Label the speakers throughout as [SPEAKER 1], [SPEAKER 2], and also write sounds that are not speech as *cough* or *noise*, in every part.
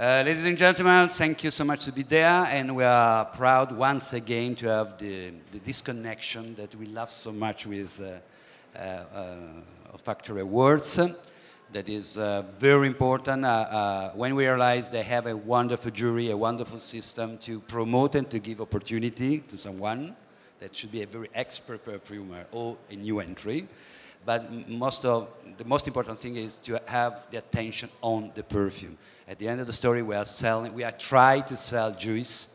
[SPEAKER 1] Uh, ladies and gentlemen, thank you so much to be there, and we are proud once again to have the, the disconnection that we love so much with uh, uh, uh Factory Awards. That is uh, very important when we realize they have a wonderful jury, a wonderful system to promote and to give opportunity to someone that should be a very expert perfumer or a new entry. But most of, the most important thing is to have the attention on the perfume. At the end of the story, we are selling, we are trying to sell juice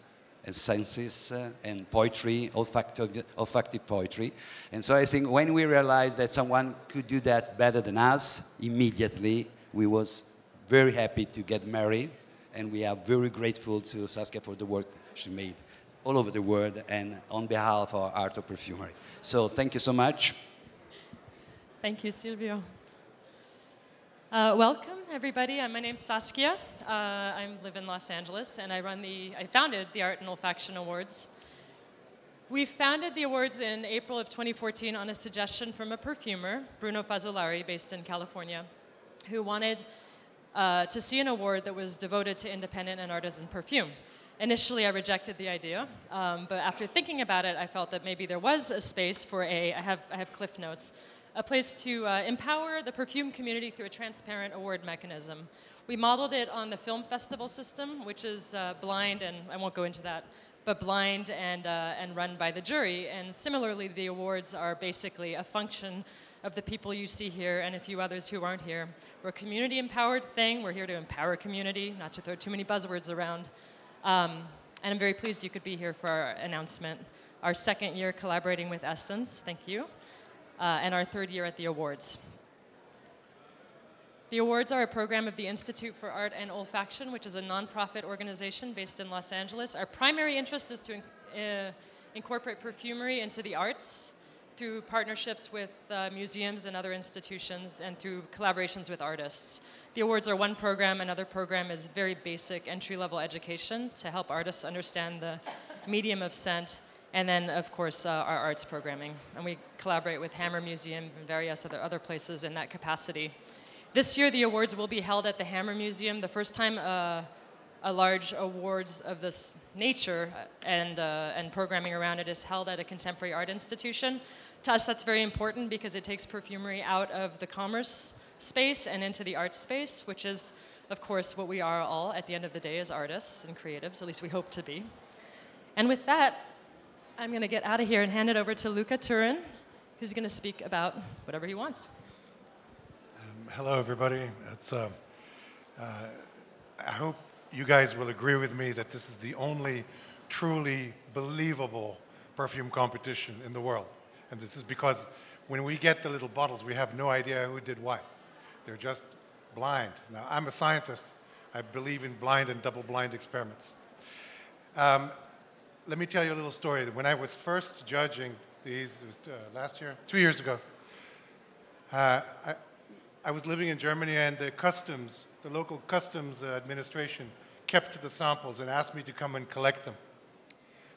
[SPEAKER 1] and senses uh, and poetry, olfactive, olfactive poetry. And so I think when we realized that someone could do that better than us, immediately we was very happy to get married. And we are very grateful to Saskia for the work she made all over the world and on behalf of our art of perfumery. So thank you so much.
[SPEAKER 2] Thank you, Silvio. Uh, welcome, everybody. Uh, my name's Saskia. Uh, I live in Los Angeles, and I run the. I founded the Art and Olfaction Awards. We founded the awards in April of 2014 on a suggestion from a perfumer, Bruno Fazzolari, based in California, who wanted uh, to see an award that was devoted to independent and artisan perfume. Initially, I rejected the idea, um, but after thinking about it, I felt that maybe there was a space for a. I have I have cliff notes a place to uh, empower the perfume community through a transparent award mechanism. We modeled it on the film festival system, which is uh, blind, and I won't go into that, but blind and, uh, and run by the jury. And similarly, the awards are basically a function of the people you see here and a few others who aren't here. We're a community empowered thing. We're here to empower community, not to throw too many buzzwords around. Um, and I'm very pleased you could be here for our announcement. Our second year collaborating with Esxence, thank you uh, and our third year at the awards. The awards are a program of the Institute for Art and Olfaction, which is a nonprofit organization based in Los Angeles. Our primary interest is to uh, incorporate perfumery into the arts through partnerships with uh, museums and other institutions and through collaborations with artists. The awards are one program. Another program is very basic entry-level education to help artists understand the medium of scent and then, of course, uh, our arts programming. And we collaborate with Hammer Museum and various other, other places in that capacity. This year, the awards will be held at the Hammer Museum, the first time uh, a large awards of this nature and, uh, and programming around it is held at a contemporary art institution. To us, that's very important because it takes perfumery out of the commerce space and into the art space, which is, of course, what we are all at the end of the day as artists and creatives, at least we hope to be. And with that, I'm going to get out of here and hand it over to Luca Turin, who's going to speak about whatever he wants.
[SPEAKER 3] Um, hello, everybody. It's, uh, uh, I hope you guys will agree with me that this is the only truly believable perfume competition in the world. And this is because when we get the little bottles, we have no idea who did what. They're just blind. Now, I'm a scientist. I believe in blind and double blind experiments. Um, let me tell you a little story. When I was first judging these, it was uh, last year, two years ago, uh, I, I, was living in Germany and the customs, the local customs uh, administration kept the samples and asked me to come and collect them.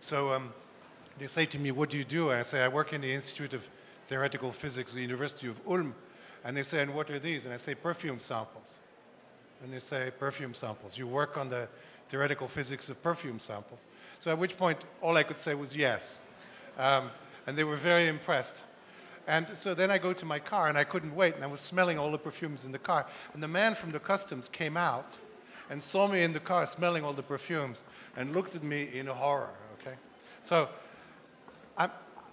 [SPEAKER 3] So um, they say to me, what do you do? And I say, I work in the Institute of Theoretical Physics, the University of Ulm. And they say, and what are these? And I say, perfume samples. And they say, perfume samples. You work on the theoretical physics of perfume samples. So at which point, all I could say was yes. Um, and they were very impressed. And so then I go to my car, and I couldn't wait, and I was smelling all the perfumes in the car. And the man from the customs came out and saw me in the car smelling all the perfumes and looked at me in horror, okay? So I,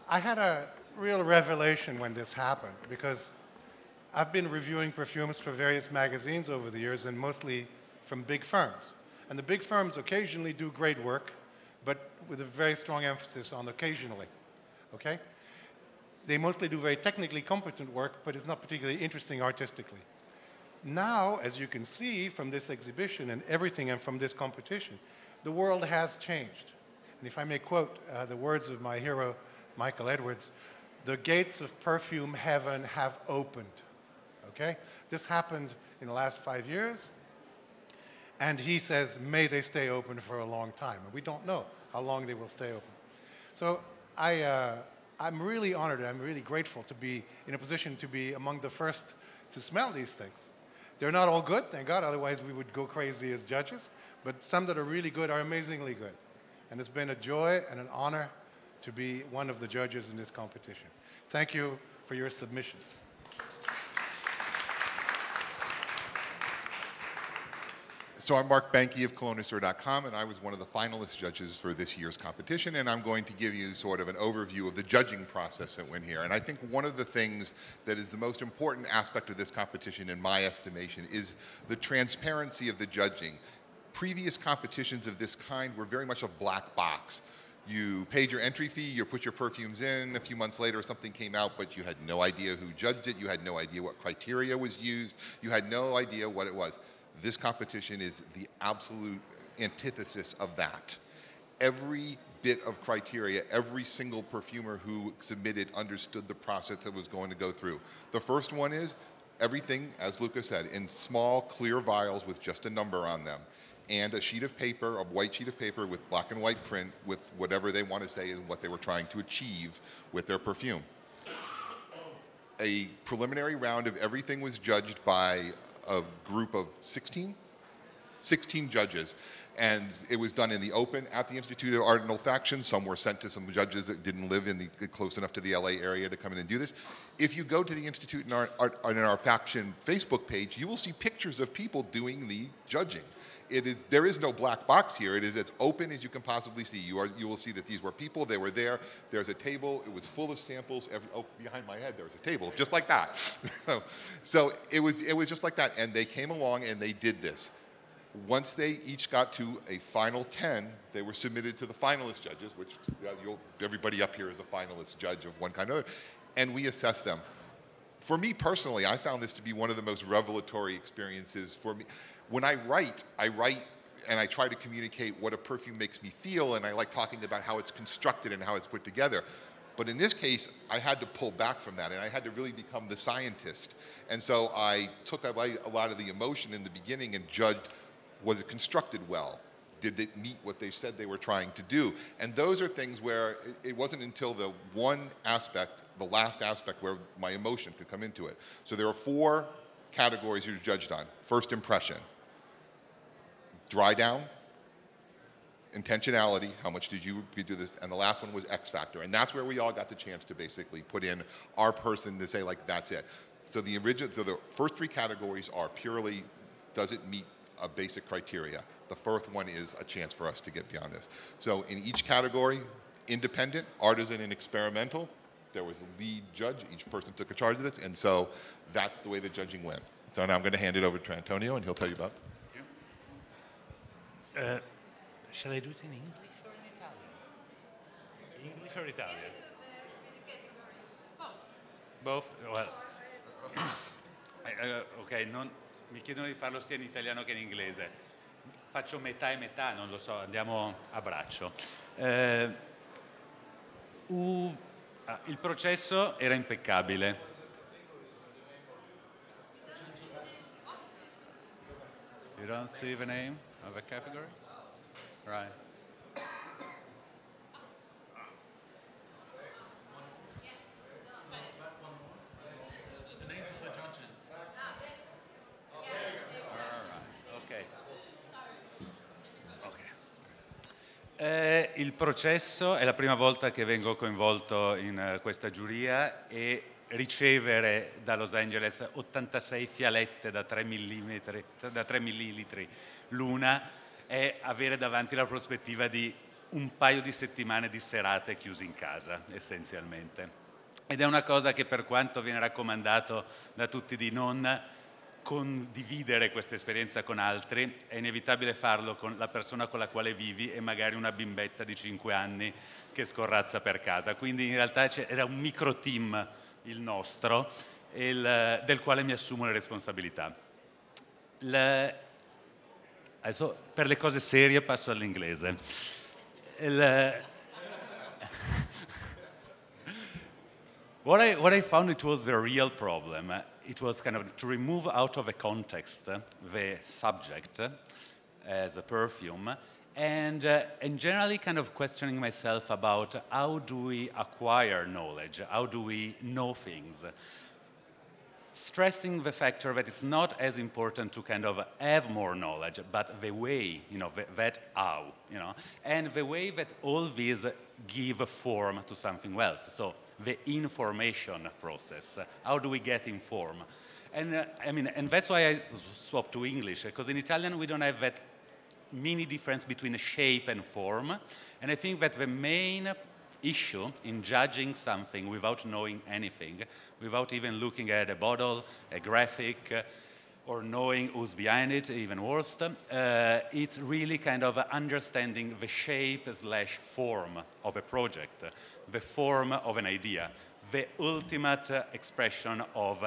[SPEAKER 3] I had a real revelation when this happened because I've been reviewing perfumes for various magazines over the years and mostly from big firms. And the big firms occasionally do great work, but with a very strong emphasis on occasionally. Okay? They mostly do very technically competent work, but it's not particularly interesting artistically. Now, as you can see from this exhibition and everything and from this competition, the world has changed. And if I may quote uh, the words of my hero, Michael Edwards, the gates of perfume heaven have opened. Okay? This happened in the last five years. And he says, may they stay open for a long time. And we don't know how long they will stay open. So I, uh, I'm really honored, I'm really grateful to be in a position to be among the first to smell these things. They're not all good, thank God, otherwise we would go crazy as judges. But some that are really good are amazingly good. And it's been a joy and an honor to be one of the judges in this competition. Thank you for your submissions.
[SPEAKER 4] So I'm Mark Behnke of Colognoisseur.com, and I was one of the finalist judges for this year's competition, and I'm going to give you sort of an overview of the judging process that went here. And I think one of the things that is the most important aspect of this competition, in my estimation, is the transparency of the judging. Previous competitions of this kind were very much a black box you paid your entry fee, you put your perfumes in, a few months later something came out, but you had no idea who judged it, you had no idea what criteria was used, you had no idea what it was. This competition is the absolute antithesis of that. Every bit of criteria, every single perfumer who submitted understood the process that was going to go through. The first one is everything, as Luca said, in small, clear vials with just a number on them and a sheet of paper, a white sheet of paper with black and white print with whatever they want to say and what they were trying to achieve with their perfume. A preliminary round of everything was judged by a group of 16? 16 judges. And it was done in the open at the Institute of Art and Olfaction. Some were sent to some judges that didn't live in the close enough to the LA area to come in and do this. If you go to the Institute in our, Art, in our faction Facebook page, you will see pictures of people doing the judging it is, there is no black box here. It is as open as you can possibly see. You, are, you will see that these were people, they were there. There's a table, it was full of samples. Every, oh, behind my head, there was a table, just like that. *laughs* so it was, it was just like that. And they came along and they did this. Once they each got to a final 10, they were submitted to the finalist judges, which everybody up here is a finalist judge of one kind or another, and we assessed them. For me personally, I found this to be one of the most revelatory experiences for me when I write, I write and I try to communicate what a perfume makes me feel, and I like talking about how it's constructed and how it's put together. But in this case, I had to pull back from that, and I had to really become the scientist. And so I took away a lot of the emotion in the beginning and judged was it constructed well? Did it meet what they said they were trying to do? And those are things where it wasn't until the one aspect, the last aspect, where my emotion could come into it. So there are four categories you're judged on. First impression, dry down, intentionality, how much did you do this, and the last one was X factor. And that's where we all got the chance to basically put in our person to say like, that's it. So the original, so the first three categories are purely, does it meet a basic criteria? The fourth one is a chance for us to get beyond this. So in each category, independent, artisan, and experimental, there was a lead judge. Each person took a charge of this, and so that's the way the judging went. So now I'm going to hand it over to Antonio, and he'll tell you about
[SPEAKER 5] uh, shall I do it in English or in Italian? English or Italian? Both? Well. *coughs* uh, ok, non, mi chiedono di farlo sia in italiano che in inglese. Faccio metà e metà, non lo so, andiamo a braccio. Uh, uh, ah, il processo era impeccabile. You don't see the name? of a category? Right. Eh, il processo è la prima volta che vengo coinvolto in uh, questa giuria e ricevere da Los Angeles 86 fialette da 3 mm, da 3 millilitri l'una è avere davanti la prospettiva di un paio di settimane di serate chiuse in casa, essenzialmente. Ed è una cosa che per quanto viene raccomandato da tutti di non condividere questa esperienza con altri, è inevitabile farlo con la persona con la quale vivi e magari una bimbetta di 5 anni che scorrazza per casa. Quindi in realtà era un micro team il nostro, il, del quale mi assumo le responsabilità. Le, adesso per le cose serie passo all'inglese. Il, *laughs* what, I, what I found it was the real problem. It was kind of to remove out of the context the subject as a perfume and, uh, and generally kind of questioning myself about how do we acquire knowledge, how do we know things. stressing the factor that it's not as important to kind of have more knowledge, but the way, you know, the, that how, you know, and the way that all these give form to something else. So the information process. How do we get informed? And uh, I mean, and that's why I swapped to English, because in Italian we don't have that mini difference between shape and form. And I think that the main issue in judging something without knowing anything, without even looking at a bottle, a graphic, or knowing who's behind it, even worse, uh, it's really kind of understanding the shape slash form of a project, the form of an idea, the ultimate expression of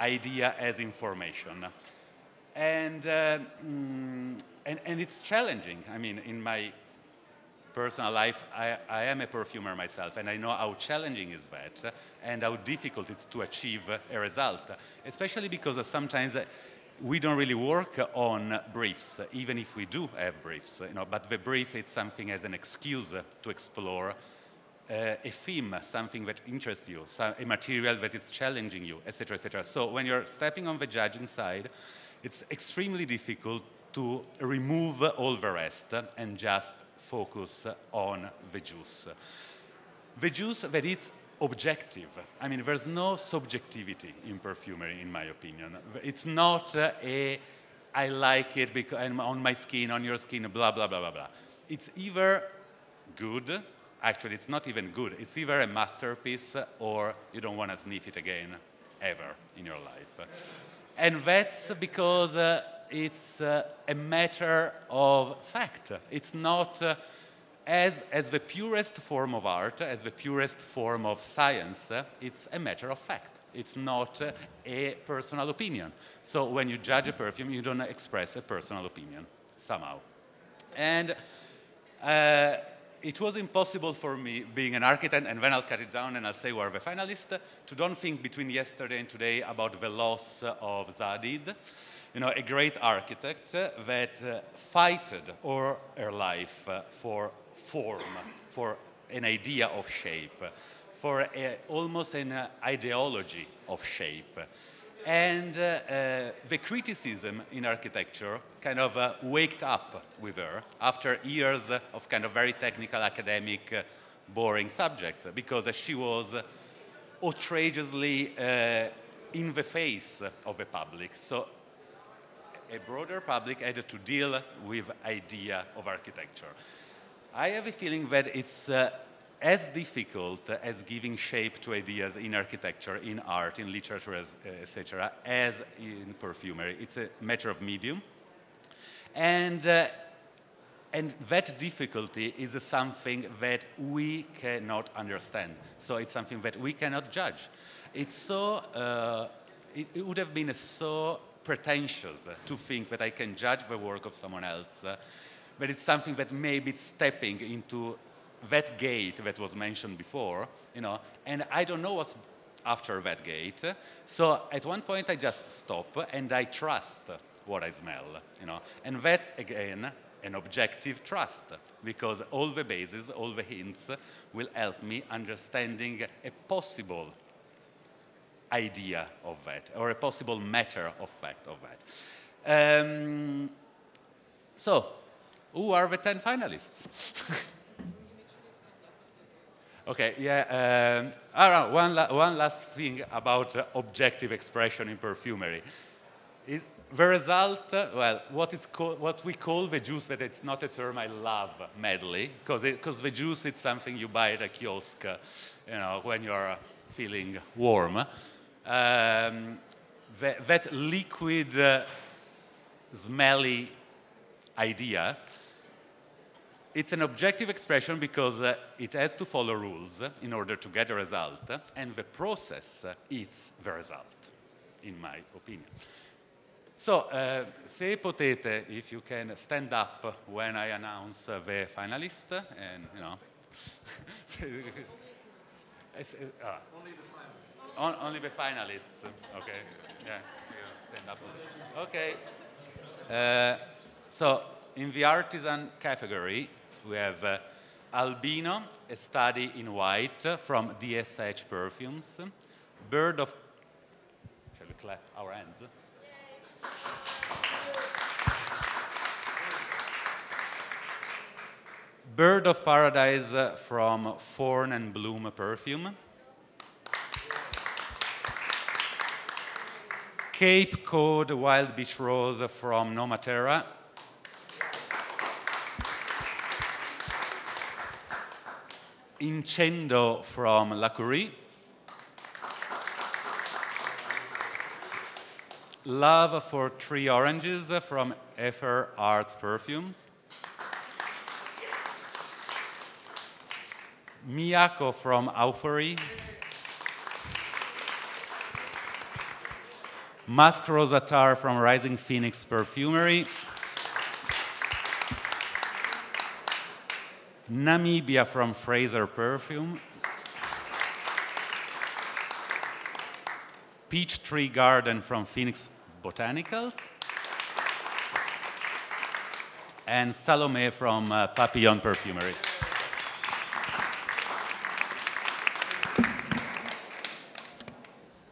[SPEAKER 5] idea as information. And, uh, mm, and, and it's challenging. I mean, in my personal life, I, I, am a perfumer myself, and I know how challenging is that, and how difficult it's to achieve a result, especially because sometimes we don't really work on briefs, even if we do have briefs, you know, but the brief is something as an excuse to explore uh, a theme, something that interests you, some, a material that is challenging you, etc., etc. So when you're stepping on the judging side, it's extremely difficult to remove all the rest and just focus on the juice. The juice that is objective. I mean, there's no subjectivity in perfumery, in my opinion. It's not a I like it because I'm on my skin, on your skin, blah, blah, blah, blah, blah. It's either good, actually, it's not even good. It's either a masterpiece or you don't want to sniff it again ever in your life. And that's because uh, it's uh, a matter of fact. It's not uh, as, as the purest form of art, as the purest form of science, uh, it's a matter of fact. It's not a personal opinion. So when you judge a perfume, you don't express a personal opinion somehow. And uh, it was impossible for me, being an architect, and then I'll cut it down and I'll say we're the finalists, to don't think between yesterday and today about the loss of Zaha Hadid you know, a great architect that uh, fighted all her life uh, for form, for an idea of shape, for a, almost an uh, ideology of shape. And uh, uh, the criticism in architecture kind of uh, waked up with her after years of kind of very technical, academic, boring subjects, because she was outrageously in the face of the public. So a broader public had to deal with idea of architecture. I have a feeling that it's uh, as difficult as giving shape to ideas in architecture, in art, in literature, etc., as in perfumery. It's a matter of medium. And, uh, and that difficulty is uh, something that we cannot understand. So it's something that we cannot judge. It's so, uh, it, it, would have been so pretentious to think that I can judge the work of someone else, but it's something that maybe it's stepping into that gate that was mentioned before, you know, and I don't know what's after that gate. So at one point I just stop and I trust what I smell, you know, and that's again an objective trust because all the bases, all the hints will help me understanding a possible idea of that, or a possible matter of fact of that. Um, so, who are the 10 finalists? *laughs* okay, yeah. Um, all right, one, la one last thing about uh, objective expression in perfumery. It, the result, uh, well, what, is what we call the juice, that it's not a term I love madly, because the juice is something you buy at a kiosk, uh, you know, when you're feeling warm um, that, that, liquid, uh, smelly idea, it's an objective expression because uh, it has to follow rules in order to get a result, and the process is the result, in my opinion. So, uh, se potete, if you can stand up when I announce uh, the finalist, and you know. *laughs* uh, on, only the finalists. Okay. Yeah. Stand up. Okay. Uh, so in the artisan category, we have uh, Albino, a study in white from DSH Perfumes, Bird of Shall we clap our hands. Bird of Paradise uh, from Thorn and Bloom perfume. Cape Cod Wild Beach Rose from Nomaterra. Incendo from La Curie. Love for Three Oranges from Aether Arts Perfumes. Miyako from Auphorie. Musk Rosatar from Rising Phoenix Perfumery. Namibia from Fraser Perfume. Peach Tree Garden from Phoenix Botanicals. And Salome from uh, Papillon Perfumery.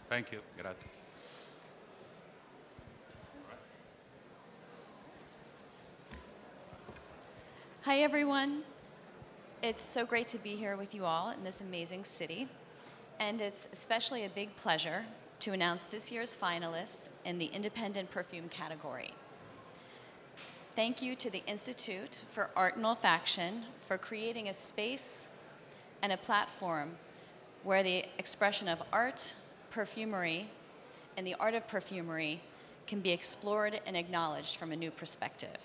[SPEAKER 5] Thank you.
[SPEAKER 6] Hi, everyone. It's so great to be here with you all in this amazing city. And it's especially a big pleasure to announce this year's finalists in the independent perfume category. Thank you to the Institute for Art and Olfaction for creating a space and a platform where the expression of art, perfumery, and the art of perfumery can be explored and acknowledged from a new perspective.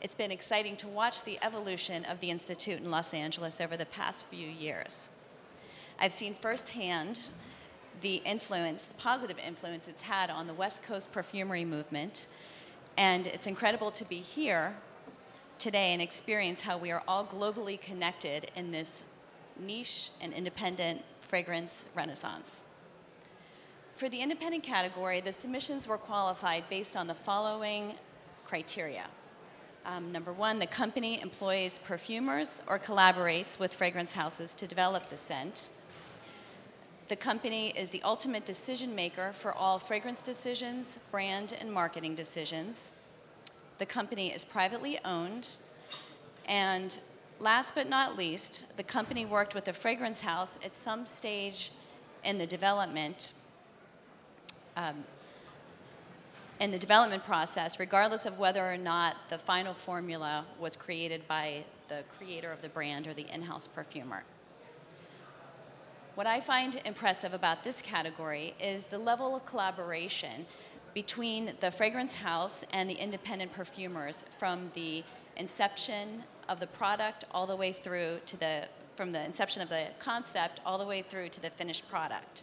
[SPEAKER 6] It's been exciting to watch the evolution of the Institute in Los Angeles over the past few years. I've seen firsthand the influence, the positive influence it's had on the West Coast perfumery movement, and it's incredible to be here today and experience how we are all globally connected in this niche and independent fragrance renaissance. For the independent category, the submissions were qualified based on the following criteria. Um, number one, the company employs perfumers or collaborates with fragrance houses to develop the scent. The company is the ultimate decision maker for all fragrance decisions, brand and marketing decisions. The company is privately owned. And last but not least, the company worked with a fragrance house at some stage in the development um, in the development process, regardless of whether or not the final formula was created by the creator of the brand or the in-house perfumer. What I find impressive about this category is the level of collaboration between the fragrance house and the independent perfumers from the inception of the product all the way through to the, from the inception of the concept all the way through to the finished product.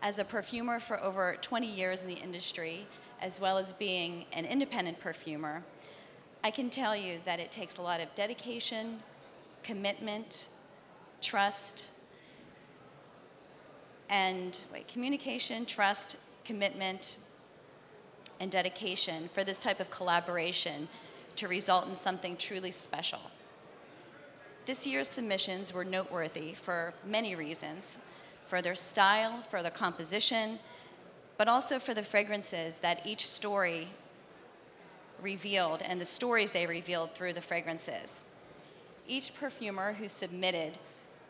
[SPEAKER 6] As a perfumer for over 20 years in the industry, as well as being an independent perfumer, I can tell you that it takes a lot of dedication, commitment, trust, and wait, communication, trust, commitment, and dedication for this type of collaboration to result in something truly special. This year's submissions were noteworthy for many reasons, for their style, for their composition, but also for the fragrances that each story revealed and the stories they revealed through the fragrances. Each perfumer who submitted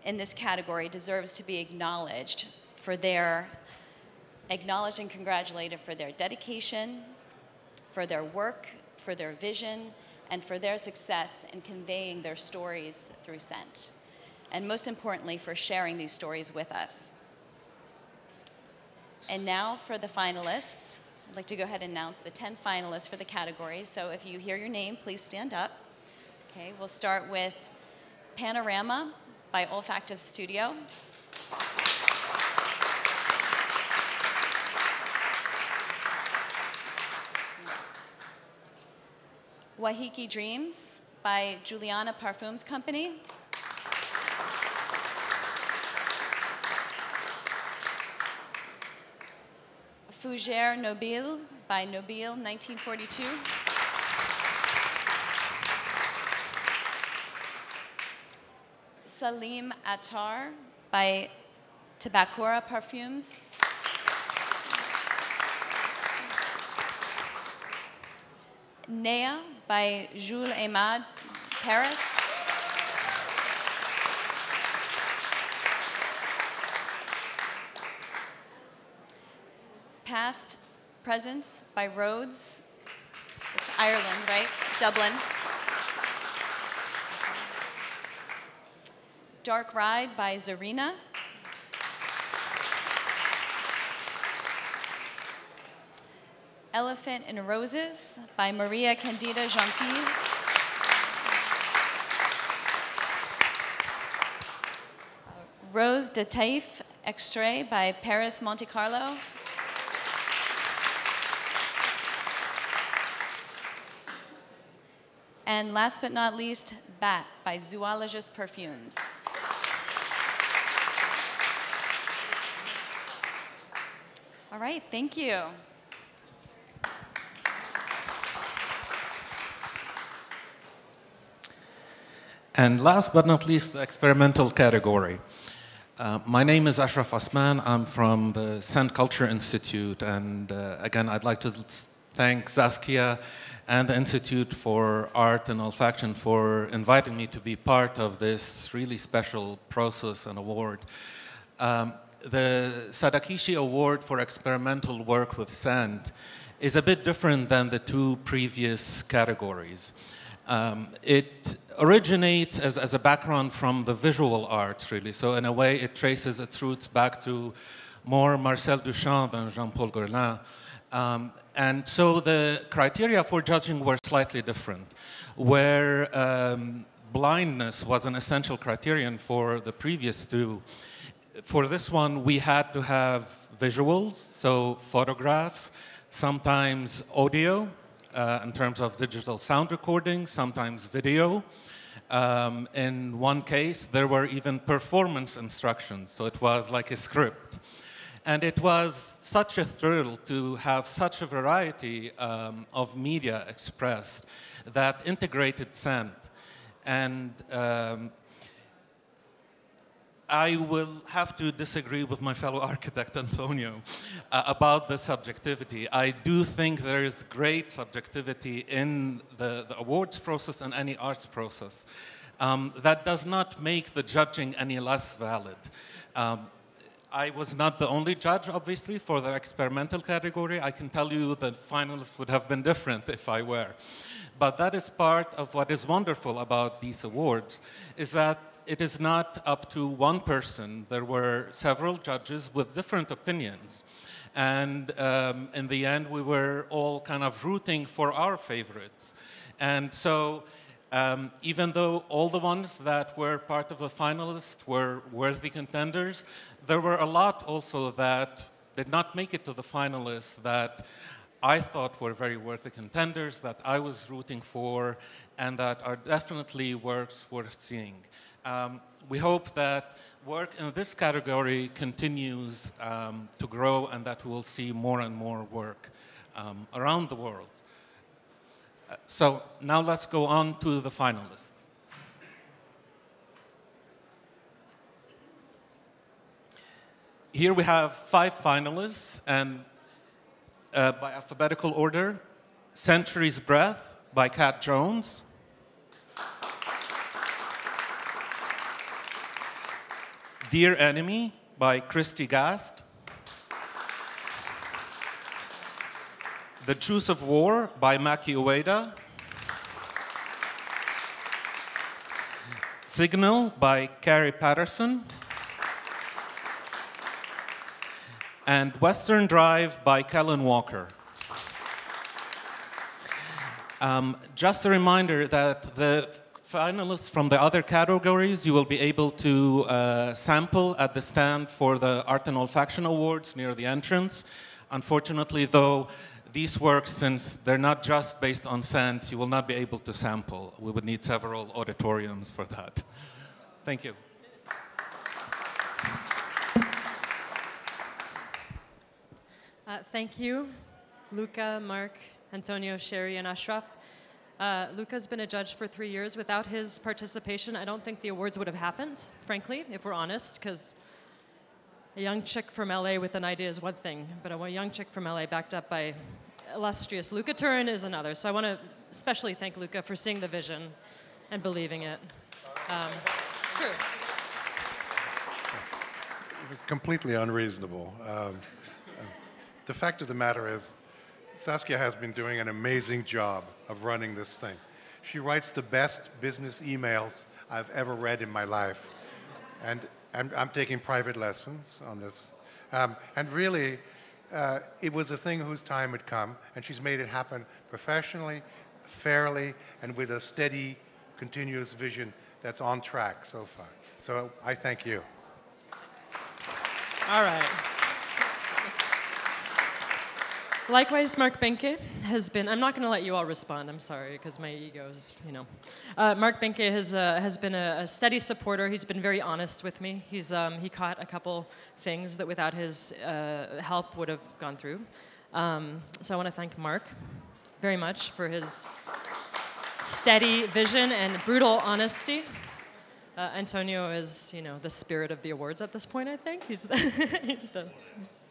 [SPEAKER 6] in this category deserves to be acknowledged for their acknowledged and congratulated for their dedication, for their work, for their vision, and for their success in conveying their stories through scent. And most importantly, for sharing these stories with us. And now for the finalists. I'd like to go ahead and announce the 10 finalists for the category. So if you hear your name, please stand up. Okay, we'll start with Panorama by Olfactive Studio. Wahiki Dreams by Juliana Parfums Company. Fougère Nobile by Nobile, 1942. Salim Attar by Tabacora Perfumes. Nea by Jul et Mad, Paris. Past Presence by Rhodes. It's Ireland, right? Dublin. Dark Ride by Zarina. Elephant in Roses by Maria Candida Gentile. Rose de Taif Extrait by Paris Monte Carlo. And last but not least, Bat by Zoologist Perfumes. All right, thank you.
[SPEAKER 7] And last but not least, the experimental category. Uh, my name is Ashraf Osman. I'm from the Scent Culture Institute. And uh, again, I'd like to thank Saskia and the Institute for Art and Olfaction for inviting me to be part of this really special process and award. Um, the Sadakichi Award for Experimental Work with Scent is a bit different than the two previous categories. Um, it originates as, as a background from the visual arts, really. So in a way, it traces its roots back to more Marcel Duchamp than Jean-Paul Guerlain. Um, and so the criteria for judging were slightly different, where um, blindness was an essential criterion for the previous two. For this one, we had to have visuals, so photographs, sometimes audio, uh, in terms of digital sound recording, sometimes video. Um, in one case, there were even performance instructions, so it was like a script. And it was such a thrill to have such a variety um, of media expressed that integrated scent. And um, I will have to disagree with my fellow *laughs* architect, Antonio, uh, about the subjectivity. I do think there is great subjectivity in the, the awards process and any arts process. Um, that does not make the judging any less valid. Um, I was not the only judge, obviously, for the experimental category. I can tell you that finalists would have been different if I were. But that is part of what is wonderful about these awards, is that it is not up to one person. There were several judges with different opinions. And um, in the end, we were all kind of rooting for our favorites. And so, um, even though all the ones that were part of the finalists were worthy contenders, there were a lot also that did not make it to the finalists that I thought were very worthy contenders, that I was rooting for, and that are definitely works worth seeing. Um, we hope that work in this category continues um, to grow and that we will see more and more work um, around the world. So now let's go on to the finalists. Here we have five finalists and uh, by alphabetical order, Century's Breath by Kat Jones, Dear Enemy by Christy Gast. The Juice of War by Maki Ueda. Signal by Carrie Patterson. And Western Drive by Kellen Walker. Um, just a reminder that the finalists from the other categories, you will be able to uh, sample at the stand for the Art and Olfaction Awards near the entrance. Unfortunately, though, these works, since they're not just based on sand, you will not be able to sample. We would need several auditoriums for that. Thank you.
[SPEAKER 2] Uh, thank you, Luca, Mark, Antonio, Sherry, and Ashraf. Uh, Luca's been a judge for three years. Without his participation, I don't think the awards would have happened, frankly, if we're honest, because a young chick from LA with an idea is one thing, but a young chick from LA backed up by illustrious Luca Turin is another. So I want to especially thank Luca for seeing the vision and believing it. Um, it's true.
[SPEAKER 3] It's completely unreasonable. Um, the fact of the matter is, Saskia has been doing an amazing job of running this thing. She writes the best business emails I've ever read in my life. And I'm, I'm taking private lessons on this. Um, and really, uh, it was a thing whose time had come, and she's made it happen professionally, fairly, and with a steady, continuous vision that's on track so far. So I thank you.
[SPEAKER 2] All right. Likewise, Mark Behnke has been, I'm not going to let you all respond, I'm sorry, because my ego's, you know. Uh, Mark Behnke has, uh, has been a, a, steady supporter. He's been very honest with me. He's, um, he caught a couple things that without his uh, help would have gone through. Um, so I want to thank Mark very much for his steady vision and brutal honesty. Uh, Antonio is, you know, the spirit of the awards at this point, I think. He's the, *laughs* he's the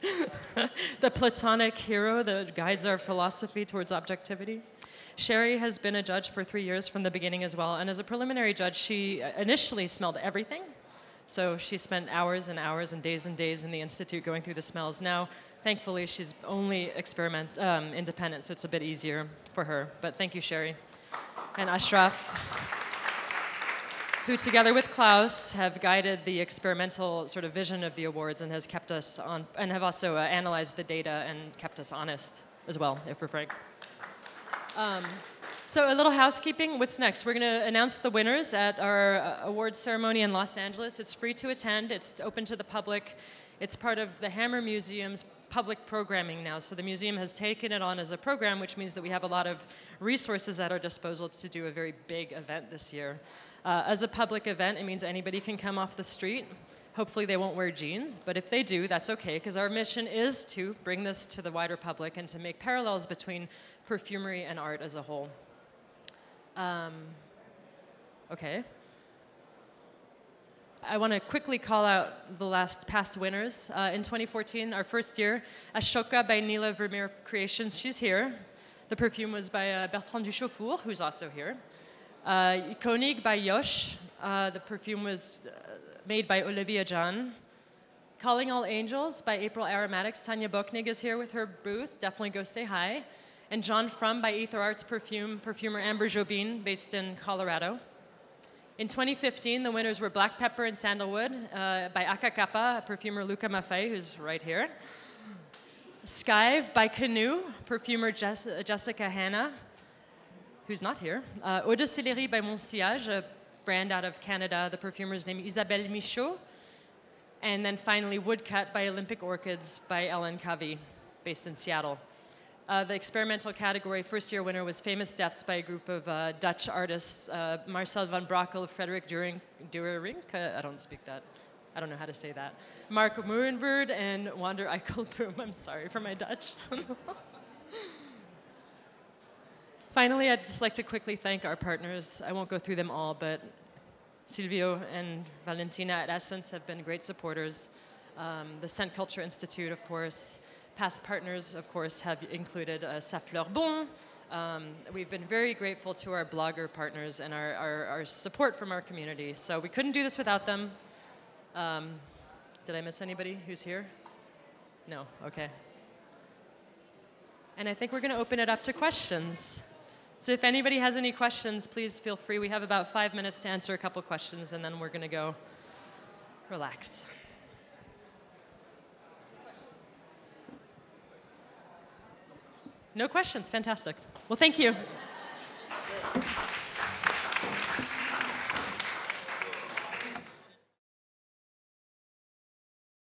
[SPEAKER 2] *laughs* the Platonic hero that guides our philosophy towards objectivity. Sherry has been a judge for three years from the beginning as well, and as a preliminary judge, she initially smelled everything. So she spent hours and hours and days and days in the institute going through the smells. Now, thankfully, she's only experiment um, independent, so it's a bit easier for her. But thank you, Sherry. And Ashraf who together with Klaus have guided the experimental sort of vision of the awards and has kept us on, and have also uh, analyzed the data and kept us honest as well, if we're frank. Um, so a little housekeeping, what's next? We're gonna announce the winners at our uh, awards ceremony in Los Angeles. It's free to attend, it's open to the public. It's part of the Hammer Museum's public programming now. So the museum has taken it on as a program, which means that we have a lot of resources at our disposal to do a very big event this year. Uh, as a public event, it means anybody can come off the street. Hopefully, they won't wear jeans, but if they do, that's okay, because our mission is to bring this to the wider public and to make parallels between perfumery and art as a whole. Um, okay. I want to quickly call out the last past winners. Uh, in 2014, our first year, Ashoka by Neela Vermeire Creations, she's here. The perfume was by uh, Bertrand Duchaufour, who's also here. Uh, Konig by Yosh. Uh, the perfume was uh, made by Olivia John. Calling All Angels by April Aromatics. Tanja Bochnig is here with her booth. Definitely go say hi. And John Frum by Aether Arts Perfume, perfumer Amber Jobin, based in Colorado. In 2015, the winners were Black Pepper and Sandalwood uh, by Acca Kappa, perfumer Luca Maffei, who's right here. Skive by Canoe, perfumer Jess Jessica Hanna who's not here. Uh, Eau de Céleri by Monsillage, a brand out of Canada. The perfumer's name Isabelle Michaud. And then finally, Woodcut by Olympic Orchids by Ellen Covey, based in Seattle. Uh, the experimental category first year winner was Famous Deaths by a group of uh, Dutch artists, uh, Marcel van Brakel, Frederik During, Durerink, uh, I don't speak that, I don't know how to say that, Mark Murenverd, and Wander Eikelboom. *laughs* I'm sorry for my Dutch. *laughs* Finally, I'd just like to quickly thank our partners. I won't go through them all, but Silvio and Valentina at Esxence have been great supporters. Um, the Scent Culture Institute, of course. Past partners, of course, have included uh, Safleur Bon. Um, we've been very grateful to our blogger partners and our, our, our, support from our community. So we couldn't do this without them. Um, did I miss anybody who's here? No, okay. And I think we're going to open it up to questions. So if anybody has any questions, please feel free. We have about five minutes to answer a couple questions, and then we're going to go relax. No questions, fantastic. Well, thank you.